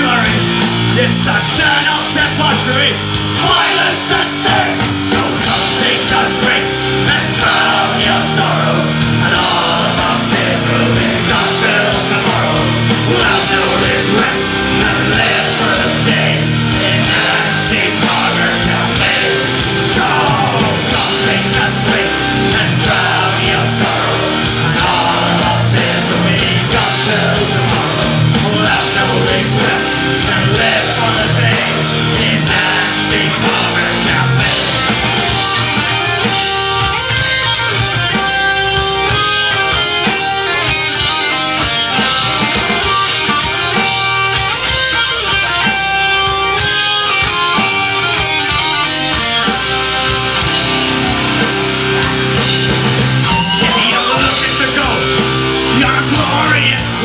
It's a eternal debauchery, violence and sin.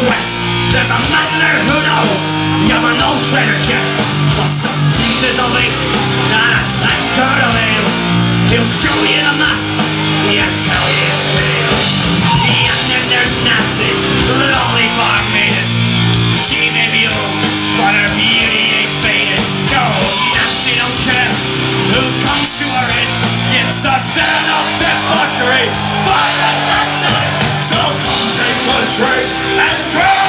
quest. There's a man there who knows, never old treasure chest. Plus some pieces of meat and I take of him. He'll show you the map, yeah, tell you his tale. And then there's Nancy, the lonely farm maiden. She may be old, but her beauty ain't faded. No, Nancy don't care who comes to her inn. It's a den of debauchery. Fire! Train and Train!